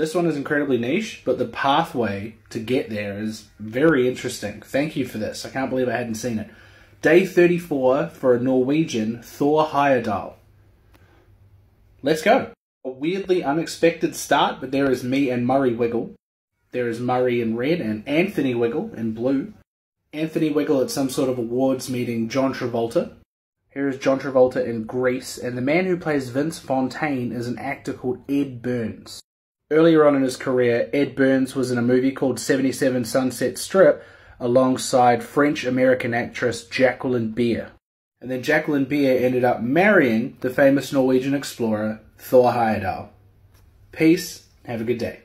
This one is incredibly niche, but the pathway to get there is very interesting. Thank you for this. I can't believe I hadn't seen it. Day 34 for a Norwegian, Thor Heyerdahl. Let's go. A weirdly unexpected start, but there is me and Murray Wiggle. There is Murray in red and Anthony Wiggle in blue. Anthony Wiggle at some sort of awards meeting John Travolta. Here is John Travolta in Grease, and the man who plays Vince Fontaine is an actor called Edd Byrnes. Earlier on in his career, Edd Byrnes was in a movie called 77 Sunset Strip alongside French American actress Jacqueline Beer. And then Jacqueline Beer ended up marrying the famous Norwegian explorer Thor Heyerdahl. Peace, have a good day.